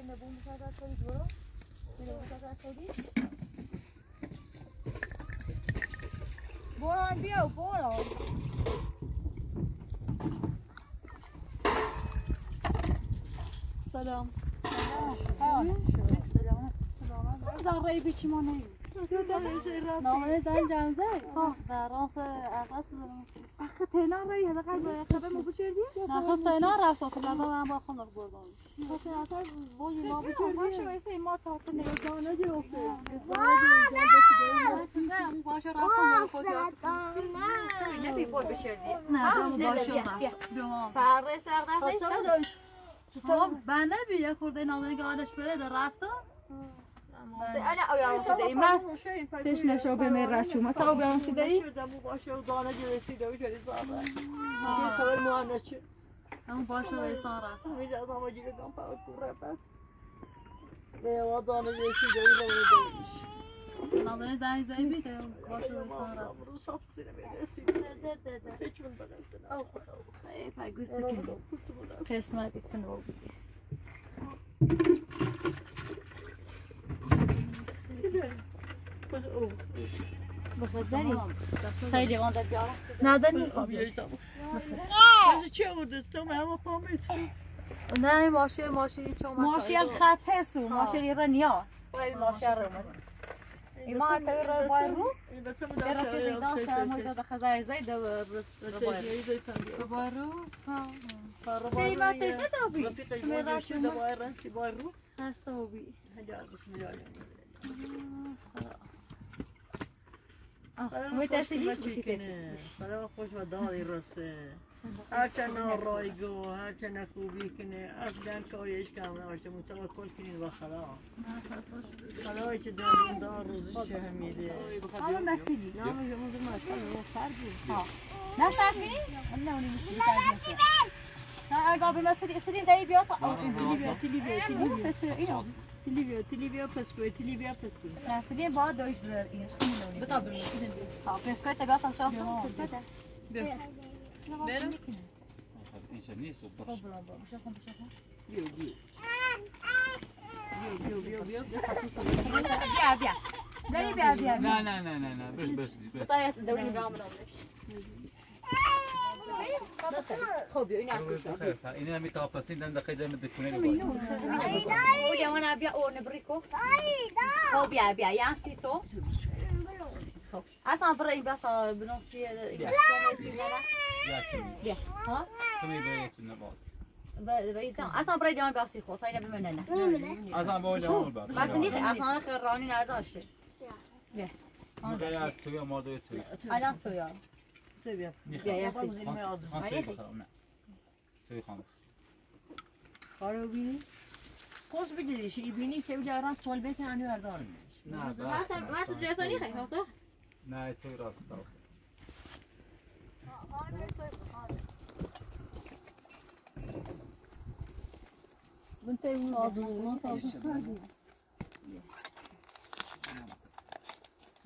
اینه بوم بسازد کنید برو. اینه بسازد کنید. برو بیا برو. سلام. سلام. سلام. زن رای بیچی ما نیم نامه زن جمزه در راس اقص بزنم آخه تینا رای هده قلب مو بچردی؟ نه خب تا اینا رفت خب من با خونر بردم خب تینا بوی ما بچردی؟ ما شو ما تا تو نه باشه رفتم خود نبی بود بشردی نه جامو باشه جامو فرق سرقه خب بنده بیا خورده نازنین که آدش بره در رفته انا او یارو سیدی من تش نشو به من رشو ما تا بیان سیدی؟ همون باشه و ایسان رفت نازنین زنگ زنگ بی که باشه و ایسان رفت ای پای گوست کن قسمت ایتسن رو بخدری خیلی وانده بیارم نداری نه ماشه ماشه چون ماشی خط هستو ماشی را نیا ماشه رو ایما تا رو بای رو برا که دیدم شما تا دخل زای دو بس رو بای رو رو رو رو تیما تشنه تو بی میرا شما هست تو بی آه وی تسیلی تسیلی خوش و دادی رسته هرچند رایگو هرچند خوبی کنه اصلا کاریش کم نباشه متوکل کنین و خدا خدایی که دارون دار روزش همیده حالا مسیلی ما اصلا سر بود نه سر کنی؟ نه اونی مسیلی ترجمه نه اگه به مسیلی اسیلی دایی بیا تا تلیبیا تلیبیا تلیبیا اینو تلیبیا تلیبیا پسکوی تلیبیا پسکوی مسیلی با دویش بر اینش کنی بتا بر ها پسکوی تا بیا تا شاف بیا برم اینجا نیست و باش خب برام برام شاف شاف بیو بیو بیو بیو بیو بیو بیا بیا داری بیا بیا نه نه نه نه نه بس بس بس طایت دوري نقام خب بیا این اصلی شد این همی تا پسین دم دقیقه دم دکونه رو بیا وانا بیا او نبریکو خب بیا بیا یا سی تو خب اصلا برای این بتا بنوسی بیا ها کمی نباس باید اصلا برای دیان باسی خود فایده بمنه نه از هم باید اون بر بعد نیست اصلا خرانی نداشته مگه یا توی آماده توی الان سویا بیا بیا کارو بینی پوز بگیریش ای بینی که بیارم سوال بیت هنو اردار نه بس من تو رسانی خیلی نه توی راست دار بنت اون آزمون ما تا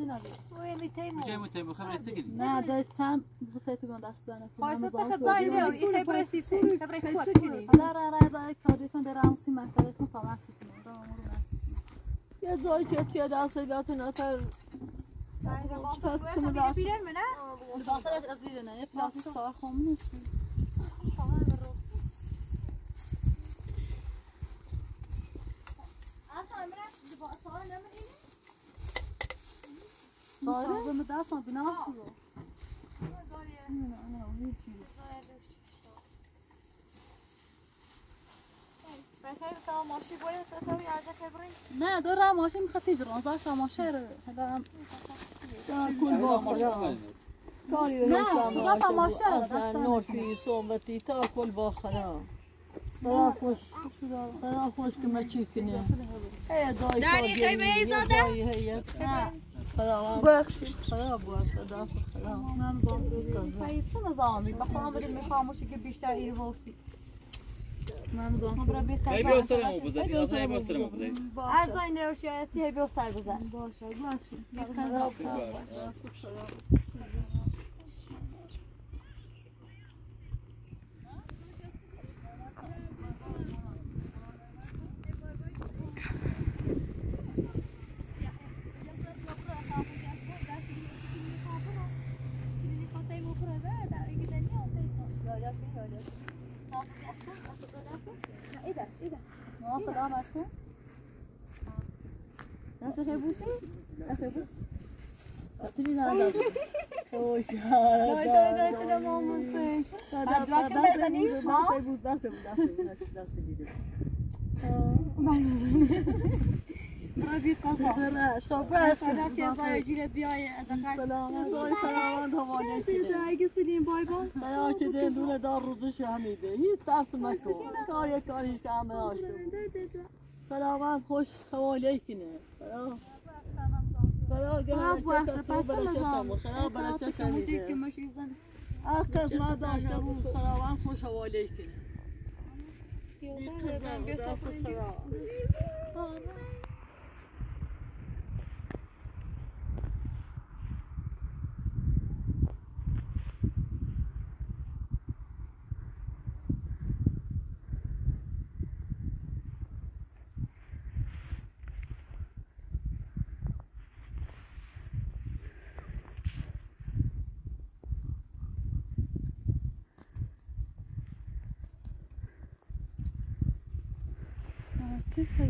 نامو واسم تارك مين مشابه بوسو مديا میشه متیم بخوام نتیگه نه ده سم زخیتی بند دست دانه خواهست تخت زای نیو ای خبر سیسی خبر خود کنی نه را را دا کاری کن در آموسی مکتبی کن تا مسی کنم را امور کنم یا زای تیا دستگاه نتر بیرن منه لباسش از زیر نه پلاسی سوار خامونش سوار به دست هم بنا شو نه دور را ماشین می‌خواد تیجران زاش را ماشین رو هدام کل با خدا کاری نه نکنم زاش ماشین رو اصلا دستان نوشی صحبتی تا کل با خدا خدا خوش خدا خوش که ما چی کنیم داری خیمه ای زاده؟ هی نه بخشید خراب باشه دست خراب من زام بخوام بدم میخواموشی که بیشتر این وسی من زام برا بی هی بیا سرمو بزنی از هی بیا سرمو بزنی از این روشیاتی هی بیا سر بزن باشه بخشید سلام علیکم دست بوسی دست بوس Atini nada. خوش Dai dai dai te la mamma sei. Adra che bella ni. Ma. دست دست دست دیده Rabi kafa. برش خب Baş. Hadi ki zayıcıyla bir ay azakar. سلامت بای سلامت دل دونه دار همیده کاریش که خوش حواله کنه خداوند خوش حواله کنه 可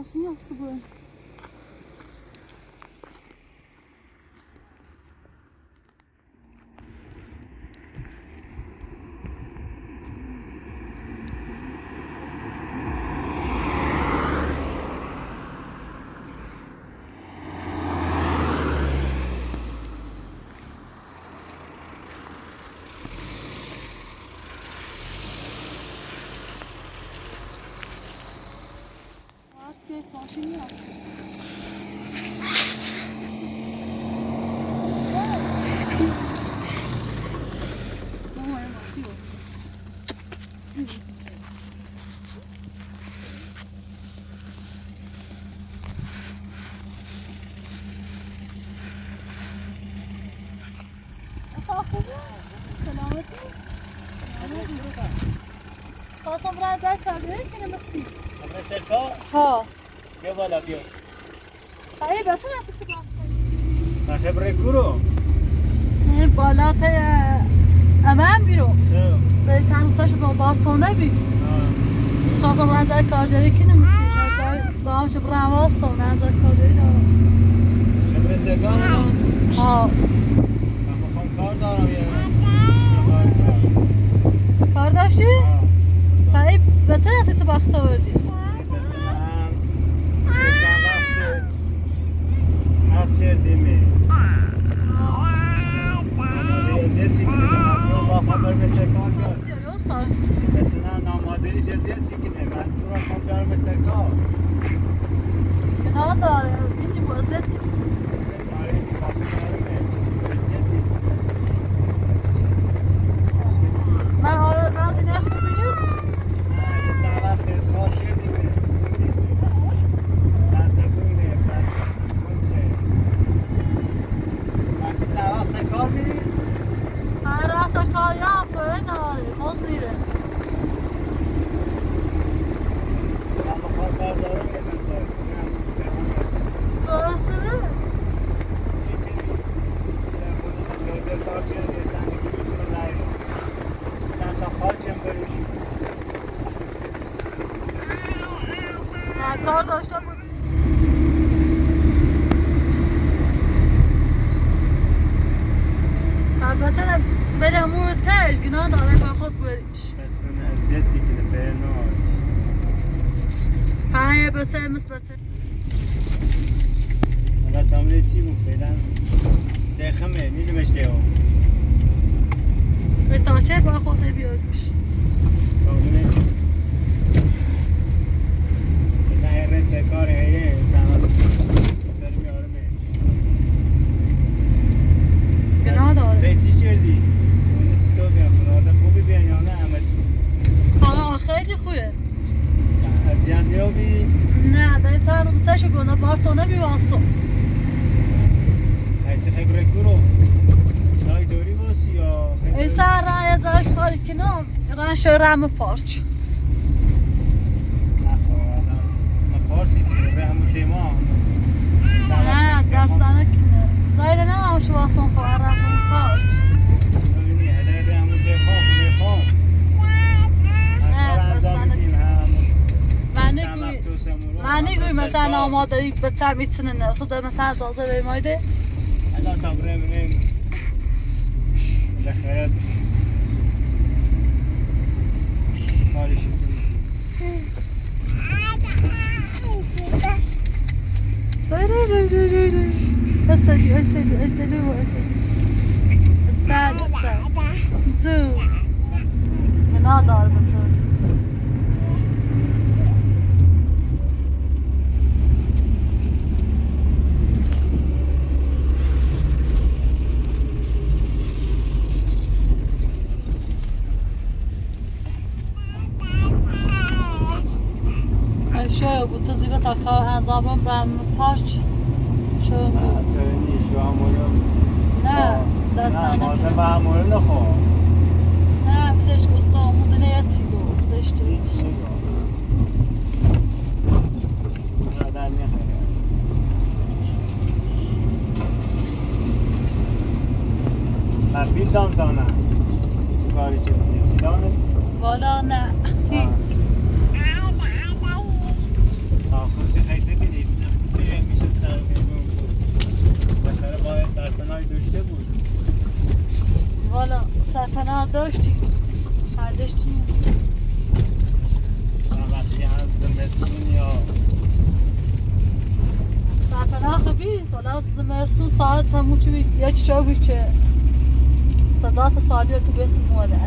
Nothing else will. سلامتی خواستم برای ازت کرده که نمستی سرکا ها بیا بالا بیا خیلی بسه نفسی با کرو این بالا تا امام بیرو به چند تاش با بارتونه بی بس خواستم برای ازت کارجری که نمسی داشت برای واسه من ازت کارجری دارم خبره سرکا ها Kardeşi? Ha. Ben hep vatan atası baktı öldü. چیه به همون تیما نه دستانه کنه زایده نه هم چه واسون خواه رم پارچ من نگوی مثلا آماده ای به سر می‌تونه نه اصلا مثلا ازازه بیمایده الان تبره منیم بالاخره Kardeşim. Özledim, özledim, özledim, özledim. Özledim, özledim. Zul. Ne kadar batı. تا کار انجام برم پارچ شو نه دستانه نه کنه ما همونو نخوا نه بلش گستا آموزنه یتی گفت؟ داشته هیچ نگاه نه تبدیل دام دانه چه کاری چه چی دانه؟ والا نه هیچ آخر چه خیلی بینید نه میشه سر بیرون بود بخیر باید سرپناهی داشته بود. والا سرپناه داشتی خردشتی وقتی هست زمستون یا؟ سرپناه خوبی؟ حالا زمستون ساعت همون چی بید یا چی شو بید چه سزات سالی تو بسم موله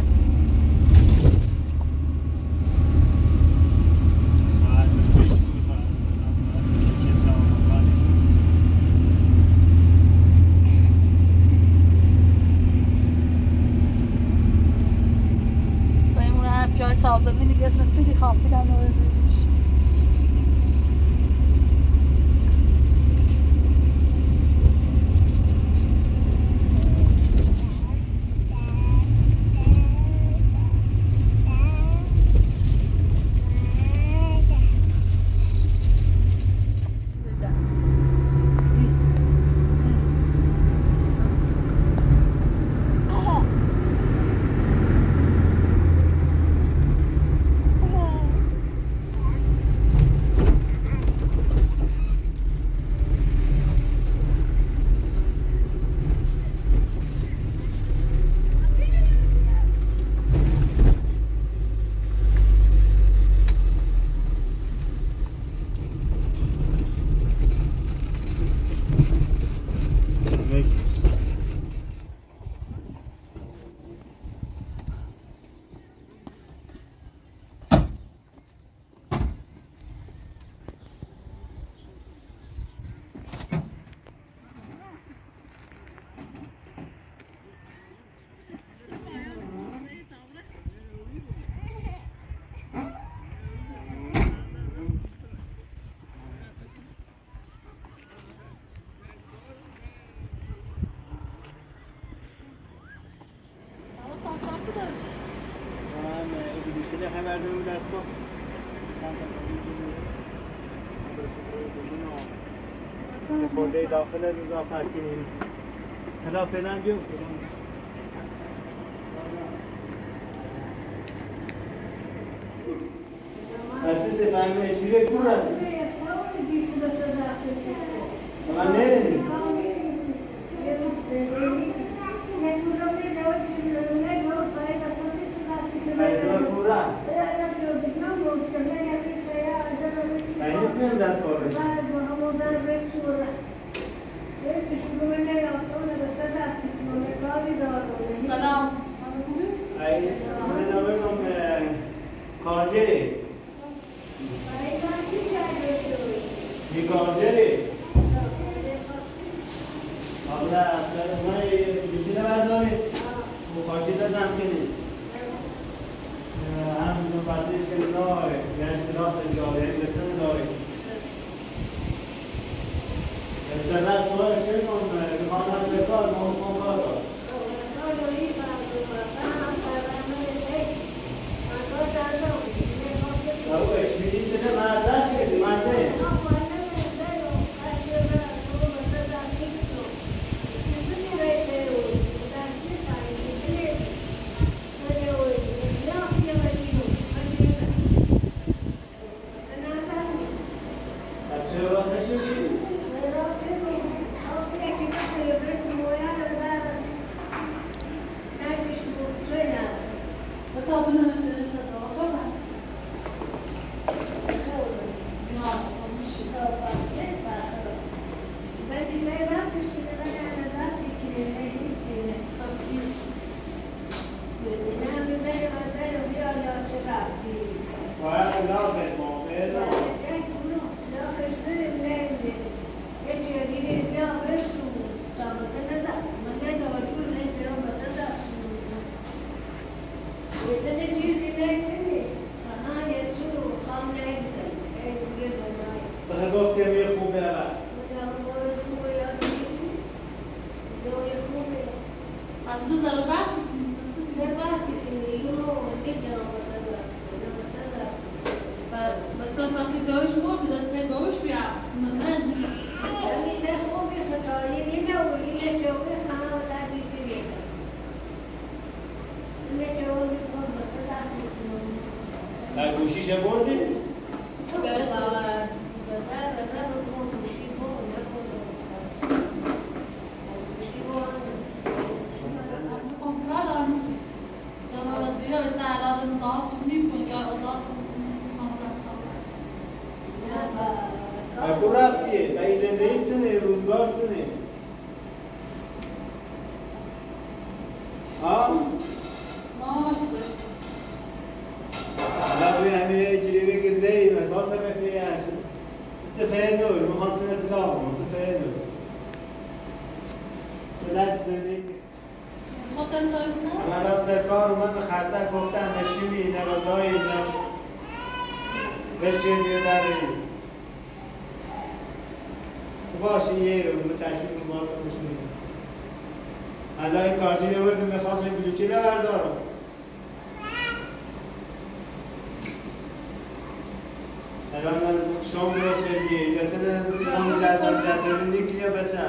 آنه دیدین هاver öyles bak. سنتو دیمه. سنتو دیمه. سنتو دیمه. سنتو دیمه. سنتو دیمه. سنتو دیمه. سنتو دیمه. سنتو دیمه. سنتو دیمه. سنتو سفر داش مرد داد که باش بیا من می ده خوبی خطایی نه و اینه که وی خانه در بیتی نه که وی خود مثلا در گوشیش بردی؟ بردی چی بردارم؟ الان شام درست سرگی. بچه اون لازم جدول نگیری بچه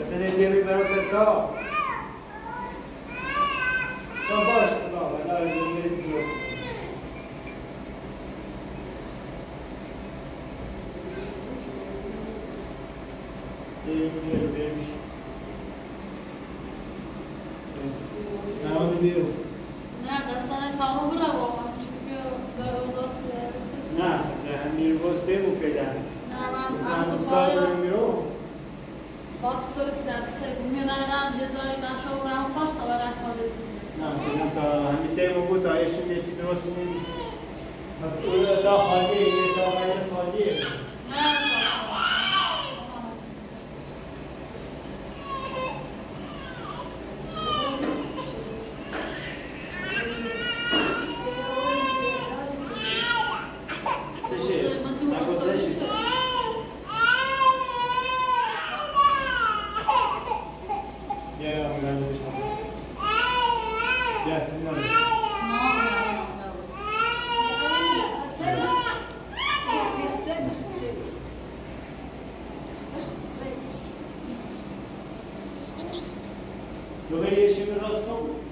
بچه نیدیه می‌برن ستا تو باش خدا بلا بگیری درست Thank you. Doveria jeszcze raz komuś.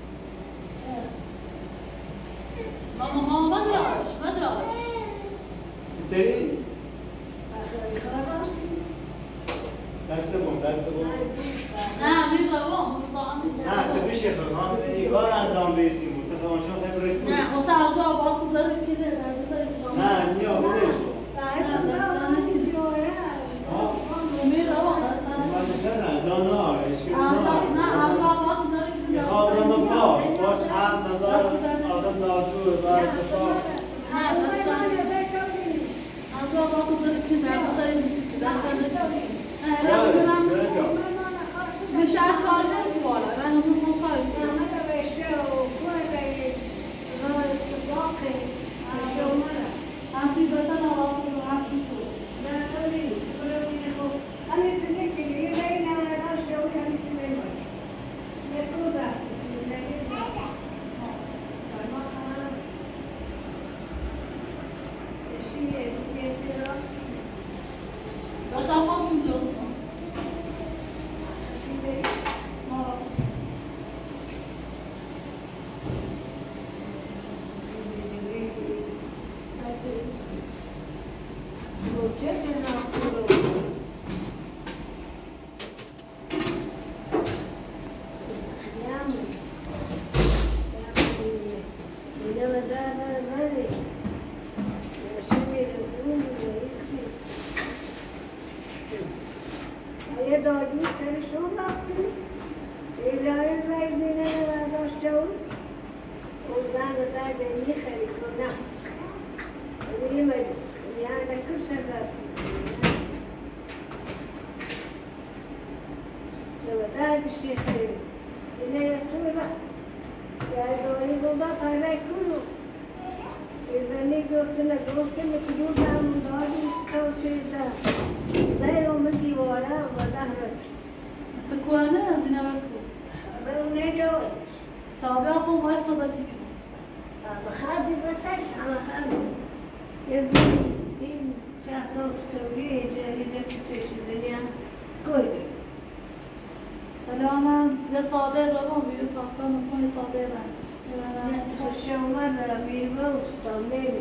حالا من یه ساده رو هم بیرون کافکا مکن ساده من خوشمون میرمه و ستامه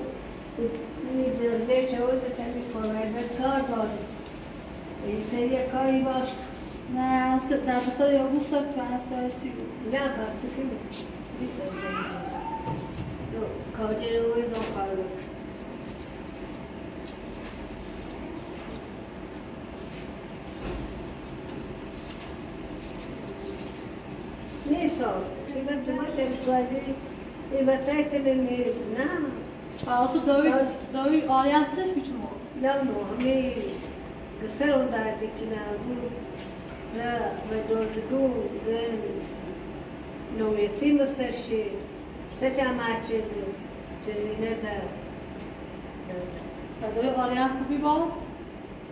می درده شود تمی کنه کار داری این سری کاری باش نه در بسر یا بوستر که اصلا چی بود نه کار کنی کاری رو نو کار اینا دمت امسوالی اینا تایت نمیرد نه Alltså då har vi, då har vi allianser biçim oldu. لانه همه قصروا بعد كنا أقول لا بدور تقول قال لو يتيم السرشي سجع مع جل جلينا Då har vi allianser vi var.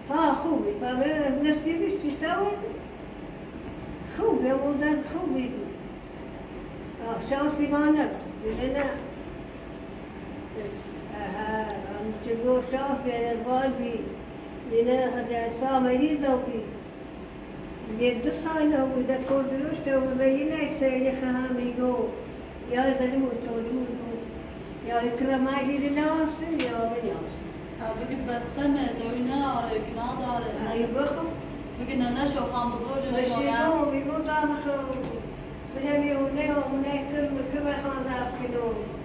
ها خوبي فما نسيبش تسوي خوبي ولدان خوبي شانسي ما نقول لنا هم تقول شافي أنا قلبي لنا هذا سامري ذوقي يد صايله وإذا كنت رشته وبينا يسير خامي جو يا ذلك تقولون يا إكرام علي لناس يا بنياس Bugün betseme, döyüne arıyor, günah da arıyor. أي بخو Bugün ne şu hamı zor ماشي yaşıyor. Whenever you know, when I come, come back on that, you know.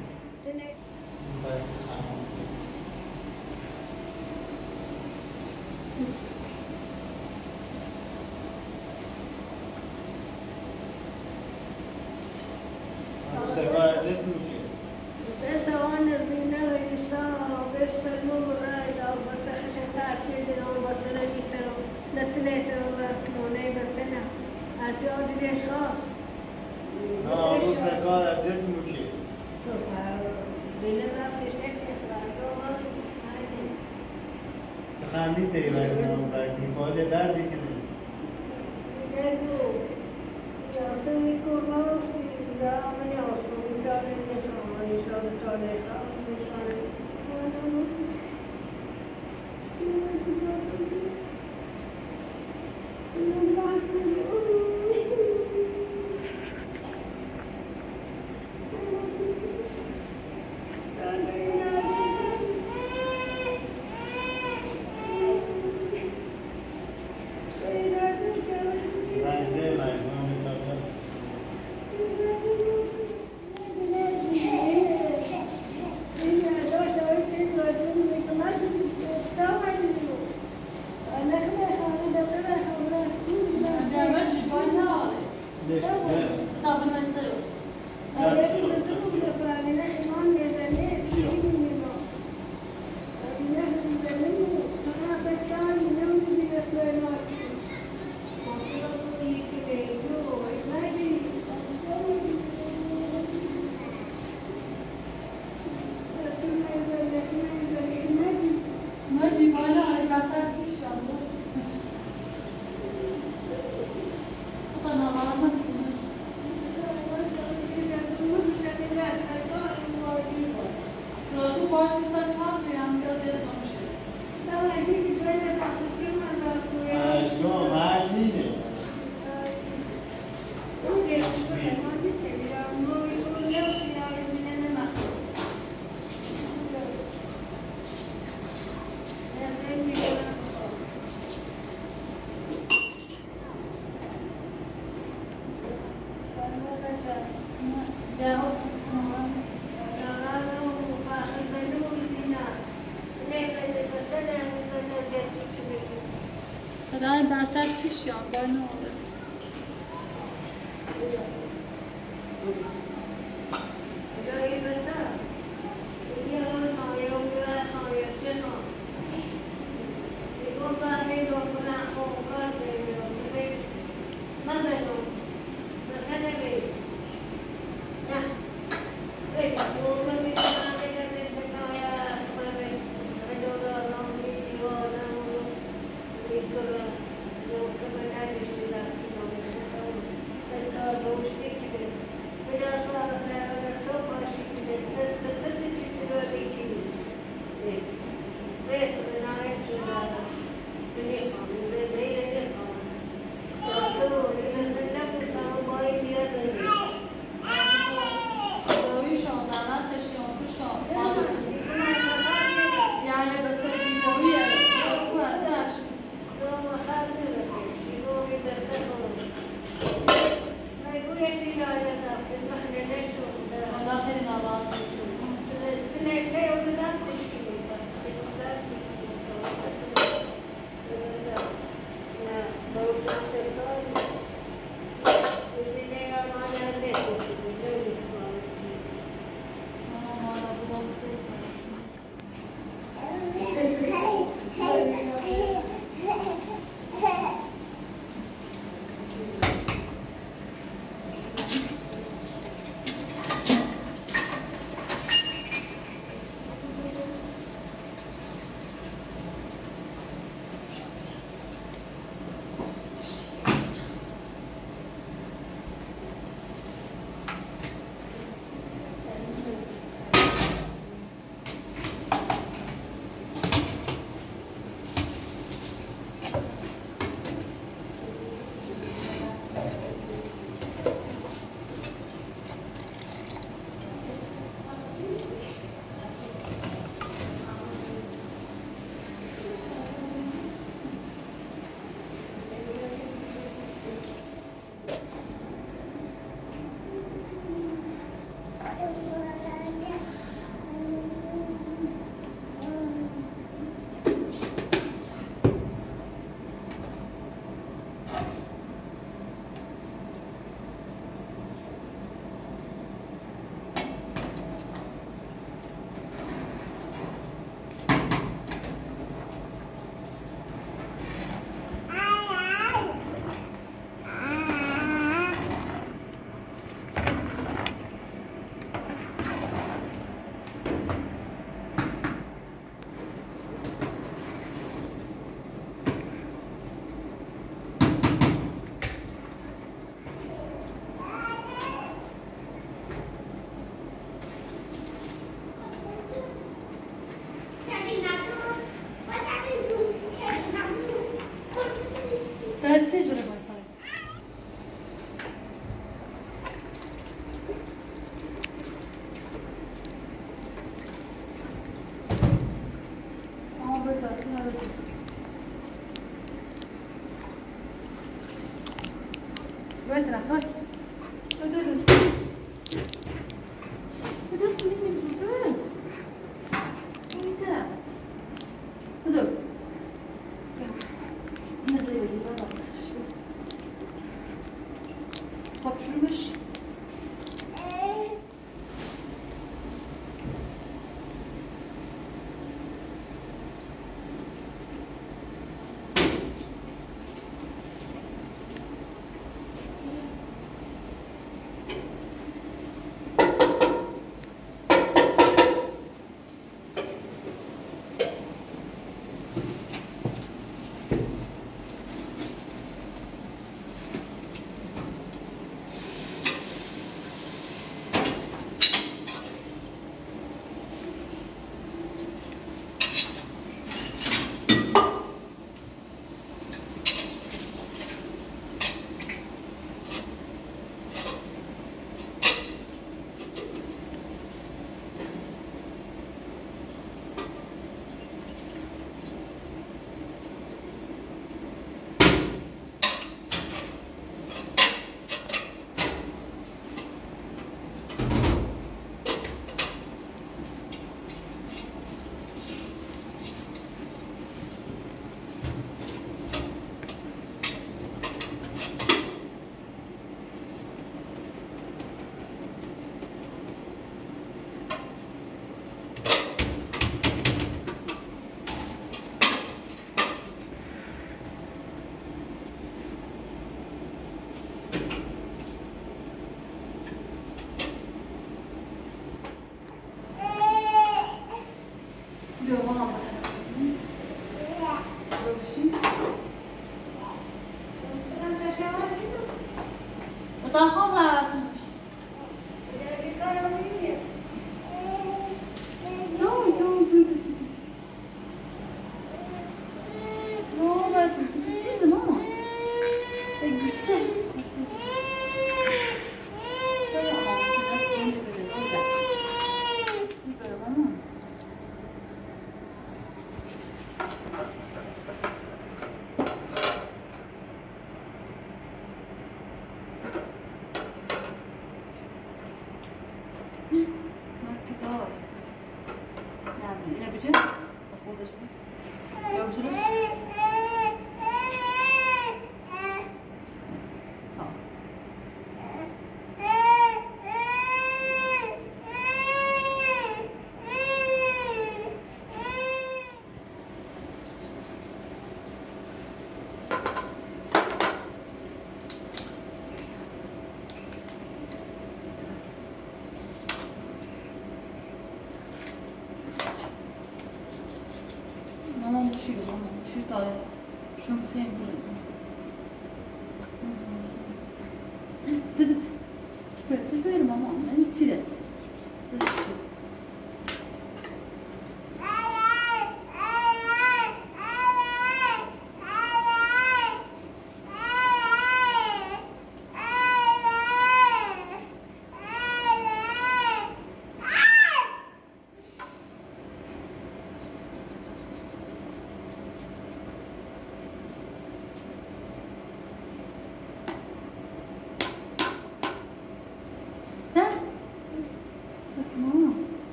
Nuestra, hoy.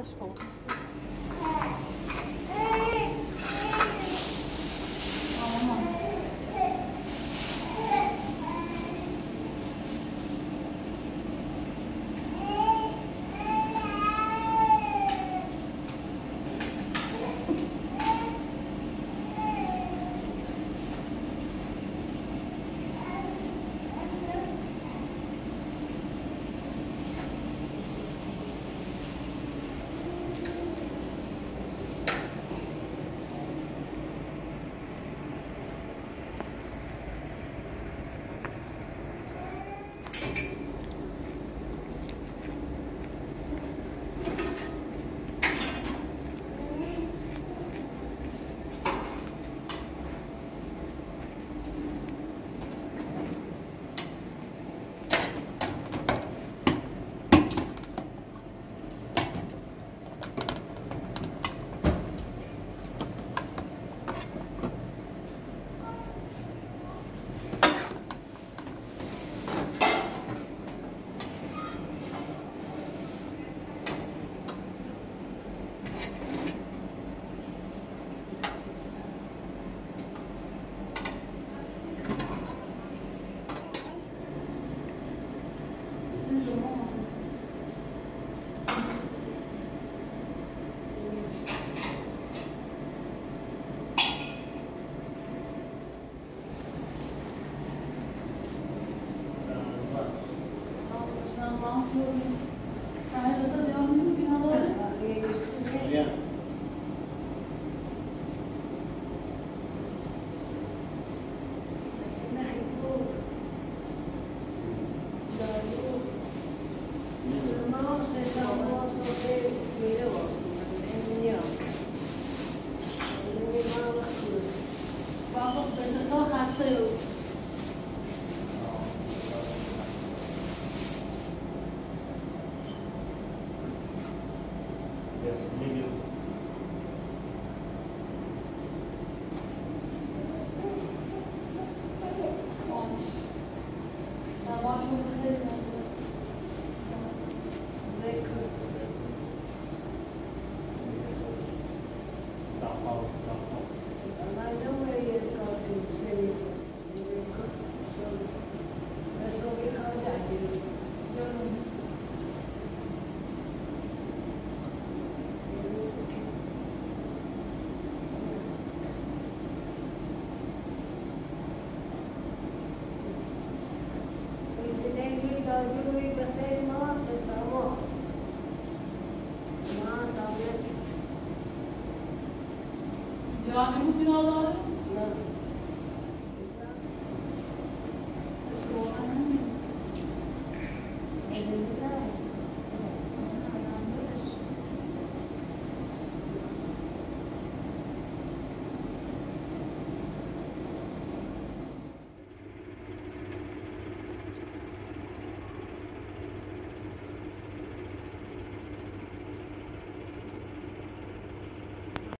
household